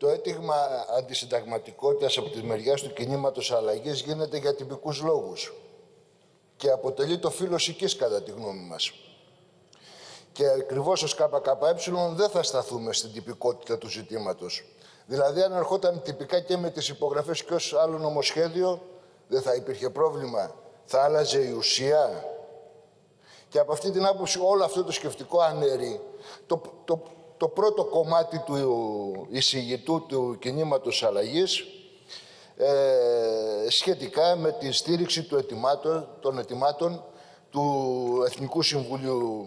το αίτημα αντισυνταγματικότητας από τη μεριάς του κινήματος αλλαγής γίνεται για τυπικούς λόγους και αποτελεί το φύλλο οικής κατά τη γνώμη μας. Και ακριβώς ως ΚΚΕ δεν θα σταθούμε στην τυπικότητα του ζητήματος. Δηλαδή, αν ερχόταν τυπικά και με τις υπογραφές και ως άλλο νομοσχέδιο, δεν θα υπήρχε πρόβλημα. Θα άλλαζε η ουσία. Και από αυτή την άποψη όλο αυτό το σκεφτικό ανέρει. Το, το, το πρώτο κομμάτι του εισηγητού του κινήματος αλλαγής ε, σχετικά με τη στήριξη του ετοιμάτων, των ετοιμάτων του Εθνικού Συμβουλίου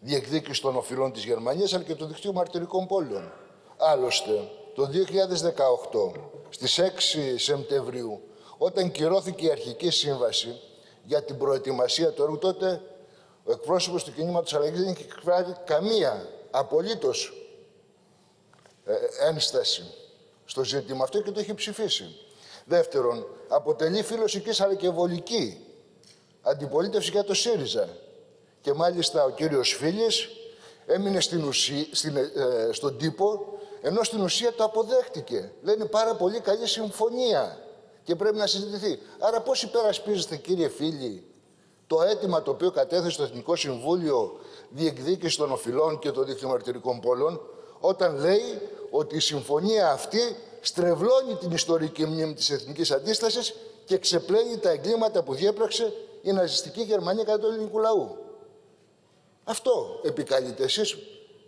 Διεκδίκησης των Οφειλών της Γερμανίας αλλά και του Δικτύου Μαρτυρικών Πόλεων. Άλλωστε, το 2018, στις 6 Σεπτεμβρίου, όταν κυρώθηκε η αρχική σύμβαση για την προετοιμασία του έργου, τότε ο εκπρόσωπος του κινήματος αλλαγής δεν είχε εκφράσει καμία απολύτως ε, ένσταση στο ζήτημα αυτό και το έχει ψηφίσει. Δεύτερον, αποτελεί φιλοσοφικής αλλά και βολική αντιπολίτευση για το ΣΥΡΙΖΑ. Και μάλιστα ο κύριος Φίλης έμεινε στην ουσία, στην, ε, στον τύπο, ενώ στην ουσία το αποδέχτηκε. Λένε πάρα πολύ καλή συμφωνία και πρέπει να συζητηθεί. Άρα πώς υπερασπίζεστε κύριε Φίλη το αίτημα το οποίο κατέθεσε το Εθνικό Συμβούλιο Διεκδίκηση των Οφειλών και των Δικτυμαρτυρικών Πόλων, όταν λέει ότι η συμφωνία αυτή στρεβλώνει την ιστορική μνήμη της εθνικής αντίστασης και ξεπλένει τα εγκλήματα που διέπραξε η ναζιστική Γερμανία κατά του ελληνικού λαού. Αυτό επικαλείτε εσείς.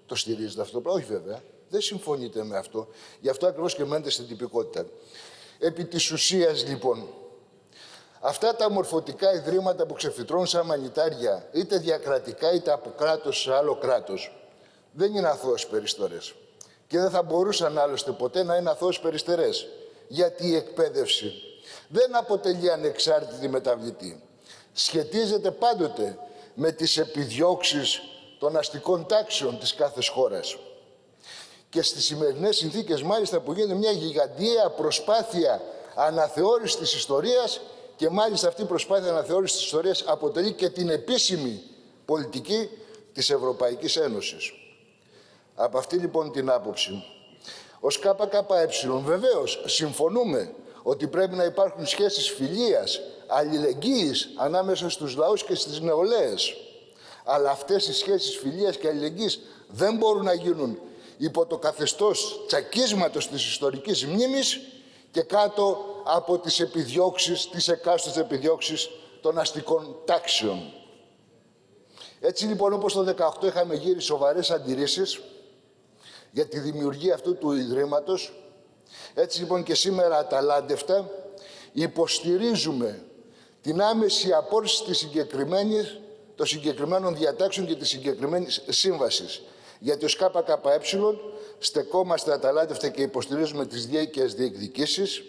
Το στηρίζετε αυτό το Όχι βέβαια. Δεν συμφωνείτε με αυτό. Γι' αυτό ακριβώς και μένετε στην τυπικότητα. Επί της ουσίας λοιπόν, Αυτά τα μορφωτικά ιδρύματα που ξεφυτρώνουν σαν μανιτάρια, είτε διακρατικά είτε από κράτος σε άλλο κράτος, δεν είναι αθώες περιστορές. Και δεν θα μπορούσαν άλλωστε ποτέ να είναι αθώες περιστερές. Γιατί η εκπαίδευση δεν αποτελεί ανεξάρτητη μεταβλητή. Σχετίζεται πάντοτε με τις επιδιώξεις των αστικών τάξεων της κάθε χώρας. Και στις σημερινές συνθήκες μάλιστα που γίνεται μια γιγαντιαία προσπάθεια αναθεώρησης της ιστορίας και μάλιστα αυτή η προσπάθεια αναθεώρησης της ιστορίας αποτελεί και την επίσημη πολιτική της Ευρωπαϊκής Ένωσης. Από αυτή λοιπόν την άποψη, ως ΚΚΕ βεβαίως συμφωνούμε ότι πρέπει να υπάρχουν σχέσεις φιλίας, αλληλεγγύης ανάμεσα στους λαούς και στις νεολαίες. Αλλά αυτές οι σχέσεις φιλίας και αλληλεγγύης δεν μπορούν να γίνουν υπό το καθεστώς τσακίσματος της ιστορικής μνήμης και κάτω από τις επιδιώξεις, τις εκάστοτε επιδιώξεις των αστικών τάξεων. Έτσι λοιπόν όπως το 18 είχαμε γύρει σοβαρές αντιρρήσεις για τη δημιουργία αυτού του Ιδρύματος, έτσι λοιπόν και σήμερα αταλάντευτα υποστηρίζουμε την άμεση απόρριση της συγκεκριμένης, των συγκεκριμένων διατάξεων και της συγκεκριμένης σύμβασης. Γιατί ως ΚΚΕ στεκόμαστε αταλάντευτα και υποστηρίζουμε τις δίκαιες διεκδικήσεις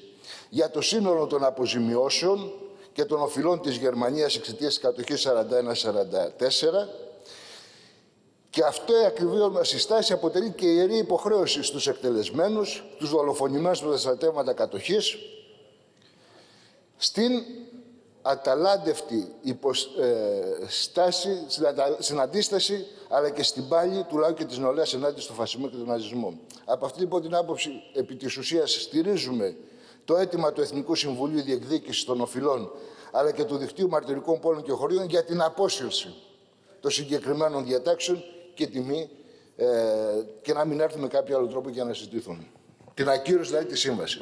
για το σύνολο των αποζημιώσεων και των οφειλών της Γερμανίας εξαιτίας της κατοχής 41-44 και αυτό η ακριβή μας συστάση αποτελεί και ιερή υποχρέωση στους εκτελεσμένους, τους δολοφονημένους με τα στρατεύματα κατοχής, στην αταλάντευτη ε, στάση, στην αντίσταση, αλλά και στην πάλη του λαού και της νεολαίας ενάντια στο φασισμό και τον ναζισμό. Από αυτή λοιπόν την άποψη, επί της ουσίας, στηρίζουμε το αίτημα του Εθνικού Συμβουλίου Διεκδίκησης των Οφειλών, αλλά και του Δικτύου Μαρτυρικών Πόλων και Χωρίων για την απόσυρση των συγκεκριμένων διατάξεων και τιμή ε, και να μην έρθουν με κάποιο άλλο τρόπο για να συζητηθούν. Την ακύρωση δηλαδή της σύμβασης.